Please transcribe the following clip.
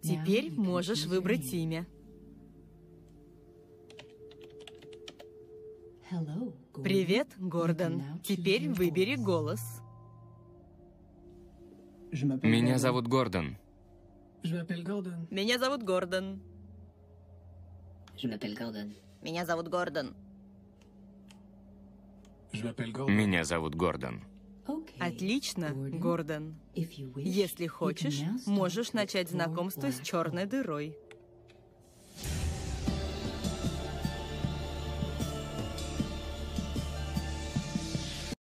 Теперь можешь выбрать имя. Привет, Гордон. Теперь выбери голос. Меня зовут Гордон. Меня зовут Гордон. Меня зовут Гордон. Меня зовут Гордон. Отлично, Гордон. Если хочешь, можешь начать знакомство с черной дырой.